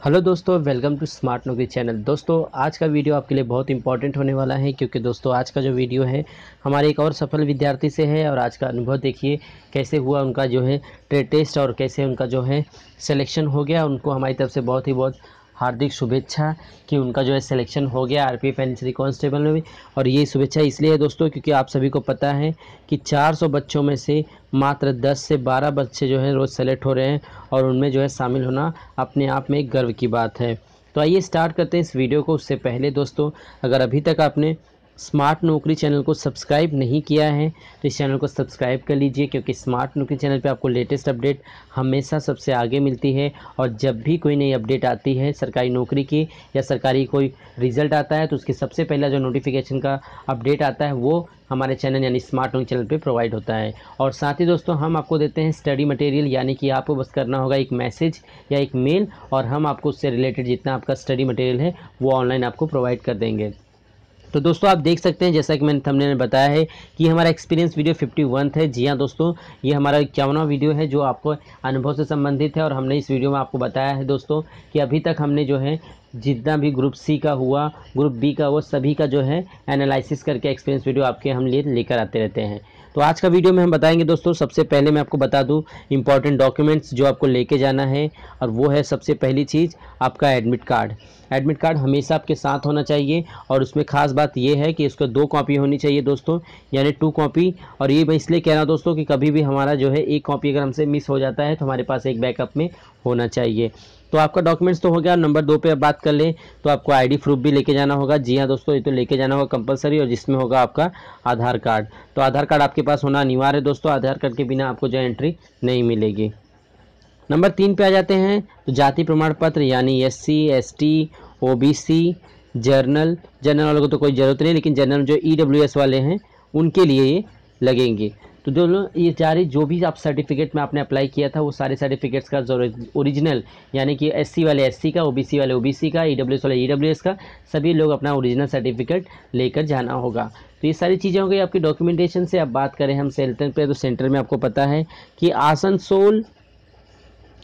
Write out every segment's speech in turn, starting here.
Hello दोस्तों, welcome to smart Naukri channel. दोस्तों, आज का वीडियो आपके लिए बहुत इंपॉर्टेंट होने वाला है, क्योंकि दोस्तों, आज का जो वीडियो है, हमारे एक और सफल विद्यार्थी से है, और आज का अनुभव देखिए, कैसे हुआ उनका जो है ट्रेड टेस्ट और कैसे उनका जो है सिलेक्शन हो गया, उनको हमारी तरफ़ से बहुत ही बहुत हार्दिक शुभेच्छा कि उनका जो है सिलेक्शन हो गया आर पी एफ़ कांस्टेबल में भी। और ये शुभेच्छा इसलिए है दोस्तों क्योंकि आप सभी को पता है कि 400 बच्चों में से मात्र 10 से 12 बच्चे जो हैं रोज़ सेलेक्ट हो रहे हैं और उनमें जो है शामिल होना अपने आप में एक गर्व की बात है। तो आइए स्टार्ट करते हैं इस वीडियो को। उससे पहले दोस्तों, अगर अभी तक आपने स्मार्ट नौकरी चैनल को सब्सक्राइब नहीं किया है तो इस चैनल को सब्सक्राइब कर लीजिए, क्योंकि स्मार्ट नौकरी चैनल पे आपको लेटेस्ट अपडेट हमेशा सबसे आगे मिलती है और जब भी कोई नई अपडेट आती है सरकारी नौकरी की या सरकारी कोई रिज़ल्ट आता है तो उसके सबसे पहला जो नोटिफिकेशन का अपडेट आता है, वो हमारे चैनल यानी स्मार्ट नौकरी चैनल पे प्रोवाइड होता है। और साथ ही दोस्तों, हम आपको देते हैं स्टडी मटेरियल, यानी कि आपको बस करना होगा एक मैसेज या एक मेल, और हम आपको उससे रिलेटेड जितना आपका स्टडी मटेरियल है, वो ऑनलाइन आपको प्रोवाइड कर देंगे। तो दोस्तों, आप देख सकते हैं, जैसा कि मैंने थंबनेल में बताया है, कि हमारा एक्सपीरियंस वीडियो 51 है जी हाँ दोस्तों, ये हमारा इक्यावनवा वीडियो है, जो आपको अनुभव से संबंधित है, और हमने इस वीडियो में आपको बताया है, दोस्तों, कि अभी तक हमने जो है जितना भी ग्रुप सी का हुआ ग्रुप बी का, वो सभी का जो है एनालिसिस करके एक्सपीरियंस वीडियो आपके हम लिए लेकर आते रहते हैं। तो आज का वीडियो में हम बताएँगे दोस्तों, सबसे पहले मैं आपको बता दूँ इंपॉर्टेंट डॉक्यूमेंट्स जो आपको लेके जाना है, और वो है सबसे पहली चीज़, आपका एडमिट कार्ड एडमिट कार्ड हमेशा आपके साथ होना चाहिए, और उसमें ख़ास बात ये है कि उसको दो कॉपी होनी चाहिए दोस्तों, यानी टू कॉपी और ये मैं इसलिए कह रहा हूँ दोस्तों कि कभी भी हमारा जो है एक कॉपी अगर हमसे मिस हो जाता है तो हमारे पास एक बैकअप में होना चाहिए। तो आपका डॉक्यूमेंट्स तो हो गया नंबर दो पे बात कर लें तो आपको आईडी प्रूफ भी लेके जाना होगा। जी हाँ दोस्तों, ये तो लेके जाना होगा कंपलसरी और जिसमें होगा आपका आधार कार्ड। तो आधार कार्ड आपके पास होना अनिवार्य है दोस्तों, आधार कार्ड के बिना आपको जो एंट्री नहीं मिलेगी। नंबर तीन पे आ जाते हैं तो जाति प्रमाण पत्र यानी S C S T O B C general general वालों को तो कोई ज़रूरत नहीं, लेकिन जर्नल जो ई डब्ल्यू एस वाले हैं, उनके लिए ये लगेंगे। तो दोनों ये सारे जो भी आप सर्टिफिकेट में आपने अप्लाई किया था, वो सारे सर्टिफिकेट्स का ओरिजिनल यानी कि एससी वाले एससी का ओबीसी वाले ओबीसी का ईडब्ल्यूएस वाले ईडब्ल्यूएस का, सभी लोग अपना ओरिजिनल सर्टिफिकेट लेकर जाना होगा। तो ये सारी चीज़ें हो गई आपकी डॉक्यूमेंटेशन से। अब बात करें हम सेंटर पे तो सेंटर में आपको पता है कि आसनसोल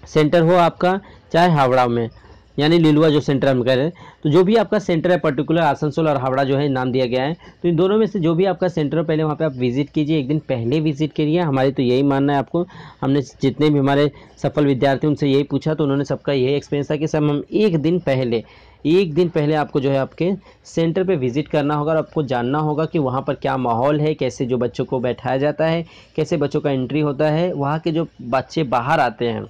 सेंटर हो आपका, चाहे हावड़ा में। यानी लिलुआ जो सेंटर हम कह रहे हैं। तो जो भी आपका सेंटर है पर्टिकुलर आसनसोल और हावड़ा जो है, नाम दिया गया है। तो इन दोनों में से जो भी आपका सेंटर है, पहले वहाँ पे आप विज़िट कीजिए। एक दिन पहले विज़िट करिए। हमारे तो यही मानना है आपको। हमने जितने भी हमारे सफल विद्यार्थी, उनसे यही पूछा तो उन्होंने सबका यही एक्सपीरियंस था कि सब हम एक दिन पहले, एक दिन पहले आपको जो है आपके सेंटर पे विज़िट करना होगा और आपको जानना होगा कि वहाँ पर क्या माहौल है, कैसे जो बच्चों को बैठाया जाता है, कैसे बच्चों का एंट्री होता है। वहाँ के जो बच्चे बाहर आते हैं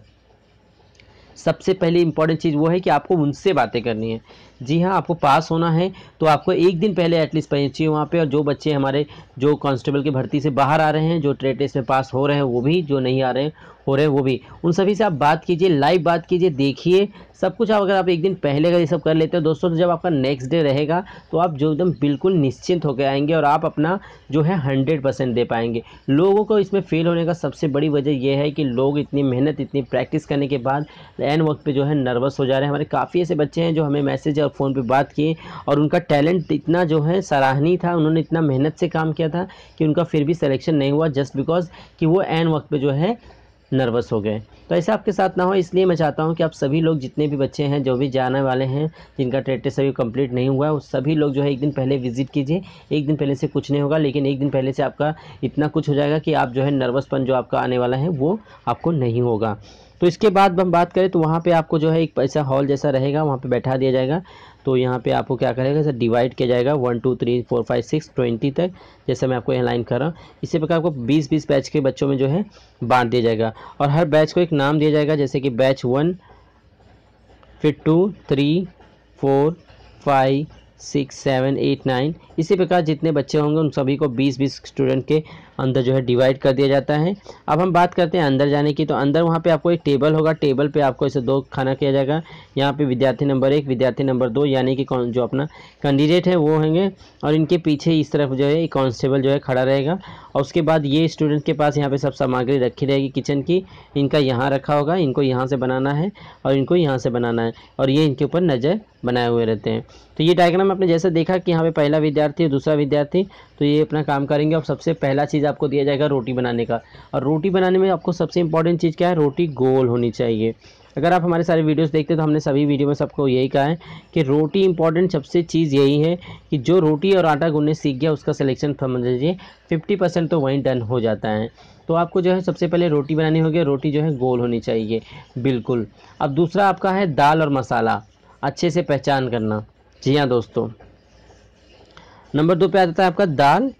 सबसे पहले इंपॉर्टेंट चीज़ वो है कि आपको उनसे बातें करनी है। जी हाँ आपको पास होना है तो आपको एक दिन पहले एटलीस्ट पहुँचिए वहाँ पे, और जो बच्चे हमारे, जो कांस्टेबल की भर्ती से बाहर आ रहे हैं, जो ट्रेड टेस्ट में पास हो रहे हैं, वो भी जो नहीं आ रहे हैं हो रहे हैं, वो भी। उन सभी से आप बात कीजिए लाइव बात कीजिए, देखिए। सब कुछ आप अगर आप एक दिन पहले का ये सब कर लेते हो, दोस्तों तो जब आपका नेक्स्ट डे रहेगा तो आप जो एकदम बिल्कुल निश्चिंत होकर आएँगे और आप अपना जो है हंड्रेड परसेंट दे पाएँगे। लोगों को इसमें फेल होने का सबसे बड़ी वजह यह है कि लोग इतनी मेहनत, इतनी प्रैक्टिस करने के बाद एन वक्त पे जो है नर्वस हो जा रहे हैं। हमारे काफ़ी ऐसे बच्चे हैं जो हमें मैसेज और फ़ोन पर बात किए और उनका टैलेंट इतना जो है सराहनीय था, उन्होंने इतना मेहनत से काम किया था कि उनका फिर भी सिलेक्शन नहीं हुआ जस्ट बिकॉज़ कि वो एन वक्त पर जो है नर्वस हो गए। तो ऐसा आपके साथ ना हो, इसलिए मैं चाहता हूँ कि आप सभी लोग जितने भी बच्चे हैं, जो भी जाने वाले हैं, जिनका ट्रेड टेस्ट अभी कंप्लीट नहीं हुआ है, उस सभी लोग जो है एक दिन पहले विज़िट कीजिए। एक दिन पहले से कुछ नहीं होगा, लेकिन एक दिन पहले से आपका इतना कुछ हो जाएगा कि आप जो है नर्वसपन जो आपका आने वाला है, वो आपको नहीं होगा। तो इसके बाद हम बात करें तो वहाँ पे आपको जो है एक ऐसा हॉल जैसा रहेगा, वहाँ पे बैठा दिया जाएगा। तो यहाँ पे आपको क्या करेगा सर डिवाइड किया जाएगा one two three four five six twenty तक, जैसे मैं आपको यहाँ लाइन कर रहा हूँ। इसी प्रकार आपको बीस बीस बैच के बच्चों में जो है बांट दिया जाएगा। और हर बैच को एक नाम दिया जाएगा, जैसे कि बैच वन फिर two three four five six seven eight nine इसी प्रकार जितने बच्चे होंगे, उन सभी को बीस बीस स्टूडेंट के अंदर जो है डिवाइड कर दिया जाता है। अब हम बात करते हैं अंदर जाने की। तो अंदर वहाँ पे आपको एक टेबल होगा। टेबल पे आपको इसे दो खाना किया जाएगा। यहाँ पे विद्यार्थी नंबर एक, विद्यार्थी नंबर दो, यानी कि जो अपना कैंडिडेट है वो होंगे। और इनके पीछे इस तरफ़ जो है कॉन्स्टेबल जो है खड़ा रहेगा। और उसके बाद ये स्टूडेंट के पास यहाँ पर सब सामग्री रखी रहेगी किचन की। इनका यहाँ रखा होगा। इनको यहाँ से बनाना है और इनको यहाँ से बनाना है। और ये इनके ऊपर नज़र बनाए हुए रहते हैं। तो ये डायग्राम आपने जैसे देखा कि यहाँ पे पहला विद्यार्थी और दूसरा विद्यार्थी। तो ये अपना काम करेंगे। और सबसे पहला चीज़ आपको दिया जाएगा रोटी बनाने का। और रोटी बनाने में आपको सबसे इंपॉर्टेंट चीज़ क्या है? रोटी गोल होनी चाहिए। अगर आप हमारे सारे वीडियोस देखते हैं तो हमने सभी वीडियो में सबको यही कहा है कि रोटी इंपॉर्टेंट सबसे चीज़ यही है कि जो रोटी और आटा गूंदने सीख गया, उसका सिलेक्शन समझ लीजिए। फिफ्टी परसेंट तो वहीं डन हो जाता है। तो आपको जो है सबसे पहले रोटी बनानी होगी रोटी जो है गोल होनी चाहिए। बिल्कुल। अब दूसरा आपका है दाल और मसाला। अच्छे से पहचान करना। जी हाँ दोस्तों। नंबर दो पे आ जाता है आपका दाल।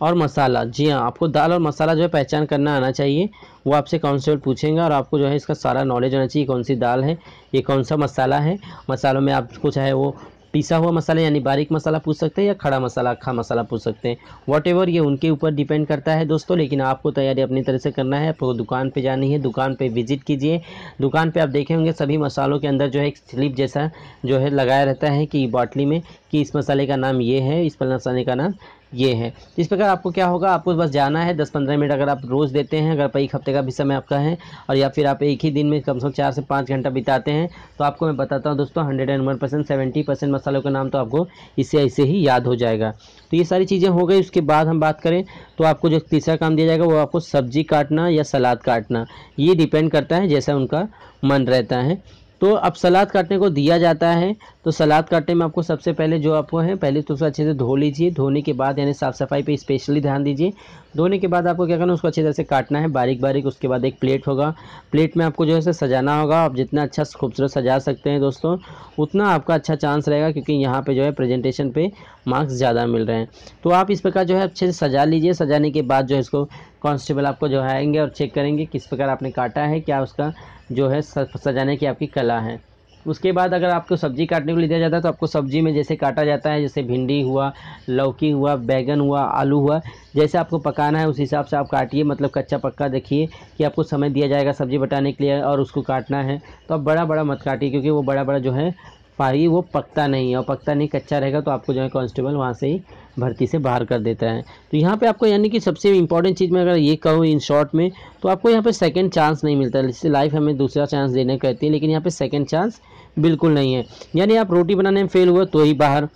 और मसाला। जी हाँ आपको दाल और मसाला जो है पहचान करना आना चाहिए। वो आपसे कांस्टेबल पूछेंगे और आपको जो है इसका सारा नॉलेज होना चाहिए, कौन सी दाल है, ये कौन सा मसाला है। मसालों में आपको चाहे वो पिसा हुआ मसाला यानी बारीक मसाला पूछ सकते हैं या खड़ा मसाला अखा मसाला पूछ सकते हैं। वॉट एवर ये उनके ऊपर डिपेंड करता है दोस्तों, लेकिन आपको तैयारी अपनी तरह से करना है। आपको दुकान पे जानी है, दुकान पे विज़िट कीजिए। दुकान पे आप देखे होंगे सभी मसालों के अंदर जो है एक स्लिप जैसा जो है लगाया रहता है कि बॉटली में कि इस मसाले का नाम ये है, इस मसाले का नाम ये है। इस प्रकार आपको क्या होगा? आपको बस जाना है दस पंद्रह मिनट अगर आप रोज़ देते हैं, अगर एक हफ़्ते का भी समय आपका है, और या फिर आप एक ही दिन में कम से कम चार से पाँच घंटा बिताते हैं तो आपको मैं बताता हूँ दोस्तों, hundred and one percent, seventy percent मसालों का नाम तो आपको इससे ऐसे ही याद हो जाएगा। तो ये सारी चीज़ें हो गई, उसके बाद हम बात करें तो आपको जो तीसरा काम दिया जाएगा, वो आपको सब्ज़ी काटना या सलाद काटना। ये डिपेंड करता है, जैसा उनका मन रहता है। तो अब सलाद काटने को दिया जाता है। तो सलाद काटने में आपको सबसे पहले जो आपको है, पहले तो उसको अच्छे से धो लीजिए। धोने के बाद यानी साफ़ सफ़ाई पे स्पेशली ध्यान दीजिए। धोने के बाद आपको क्या करना है, उसको अच्छी तरह से काटना है। बारीक बारीक उसके बाद एक प्लेट होगा। प्लेट में आपको जो है सजाना होगा। आप जितना अच्छा खूबसूरत सजा सकते हैं दोस्तों, उतना आपका अच्छा चांस रहेगा क्योंकि यहाँ पर जो है प्रेजेंटेशन पर मार्क्स ज़्यादा मिल रहे हैं। तो आप इस प्रकार जो है अच्छे से सजा लीजिए। सजाने के बाद जो है इसको कॉन्स्टेबल आपको जो आएँगे और चेक करेंगे किस प्रकार आपने काटा है, क्या उसका जो है सजाने की आपकी कला है। उसके बाद अगर आपको सब्ज़ी काटने को लिए दिया जाता है तो आपको सब्ज़ी में जैसे काटा जाता है, जैसे भिंडी हुआ, लौकी हुआ, बैगन हुआ, आलू हुआ, जैसे आपको पकाना है, उस हिसाब से आप काटिए। मतलब कच्चा पक्का देखिए कि आपको समय दिया जाएगा सब्ज़ी बटाने के लिए और उसको काटना है। तो आप बड़ा बड़ा मत काटिए, क्योंकि वो बड़ा बड़ा जो है पाई वो पकता नहीं है और पकता नहीं, कच्चा रहेगा तो आपको जो है कांस्टेबल वहाँ से ही भर्ती से बाहर कर देता है। तो यहाँ पे आपको यानी कि सबसे इंपॉर्टेंट चीज़ में अगर ये कहूँ इन शॉर्ट में तो आपको यहाँ पे सेकंड चांस नहीं मिलता। जिससे लाइफ हमें दूसरा चांस देने कहती है, लेकिन यहाँ पे सेकंड चांस बिल्कुल नहीं है। यानी आप रोटी बनाने में फेल हुआ तो ही बाहर,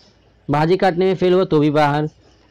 भाजी काटने में फेल हुआ तो भी बाहर।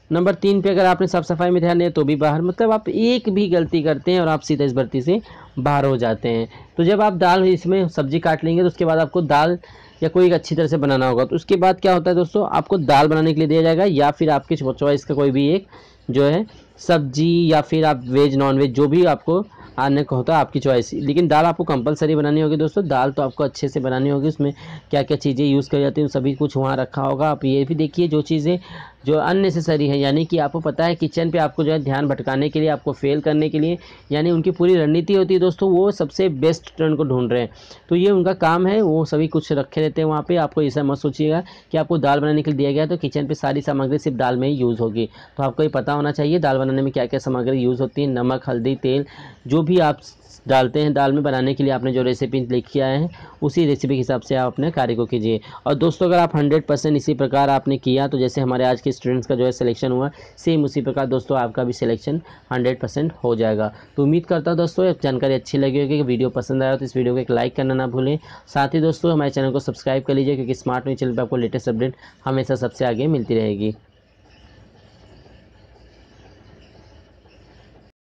नंबर तीन पे अगर आपने साफ़ सफ़ाई में ध्यान दिया तो भी बाहर। मतलब आप एक भी गलती करते हैं और आप सीधा इस भर्ती से बाहर हो जाते हैं। तो जब आप दाल इसमें सब्ज़ी काट लेंगे तो उसके बाद आपको दाल या कोई अच्छी तरह से बनाना होगा। तो उसके बाद क्या होता है दोस्तों, आपको दाल बनाने के लिए दिया जाएगा, या फिर आपके चॉइस का कोई भी एक जो है, सब्ज़ी या फिर आप वेज नॉन वेज जो भी आपको आने को होता है, आपकी चॉइस। लेकिन दाल आपको कंपलसरी बनानी होगी दोस्तों, दाल तो आपको अच्छे से बनानी होगी, उसमें क्या क्या चीज़ें यूज़ कर जाती हैं सभी कुछ वहाँ रखा होगा। आप ये भी देखिए, जो चीज़ें जो अननेसेसरी है, यानी कि आपको पता है किचन पे आपको जो है ध्यान भटकाने के लिए, आपको फेल करने के लिए, यानी उनकी पूरी रणनीति होती है दोस्तों, वो सबसे बेस्ट टर्न को ढूंढ रहे हैं। तो ये उनका काम है, वो सभी कुछ रखे रहते हैं वहाँ पे, आपको ऐसा मत सोचिएगा कि आपको दाल बनाने के लिए दिया गया तो किचन पर सारी सामग्री सिर्फ़ दाल में ही यूज़ होगी। तो आपको ये पता होना चाहिए, दाल बनाने में क्या क्या सामग्री यूज़ होती है, नमक, हल्दी, तेल, जो भी आप डालते हैं दाल में बनाने के लिए आपने जो रेसिपी लिखी आए हैं, उसी रेसिपी के हिसाब से आप अपने कार्य को कीजिए। और दोस्तों, अगर आप हंड्रेड परसेंट इसी प्रकार आपने किया तो जैसे हमारे आज के स्टूडेंट्स का जो है सिलेक्शन हुआ सेम उसी प्रकार दोस्तों आपका भी सिलेक्शन हंड्रेड परसेंट हो जाएगा। तो उम्मीद करता हूँ दोस्तों जानकारी अच्छी लगी होगी वीडियो पसंद आया तो इस वीडियो को एक लाइक करना ना भूलें। साथ ही दोस्तों हमारे चैनल को सब्सक्राइब कर लीजिए, क्योंकि स्मार्ट न्यूज़ चैनल पर आपको लेटेस्ट अपडेट हमेशा सबसे आगे मिलती रहेगी।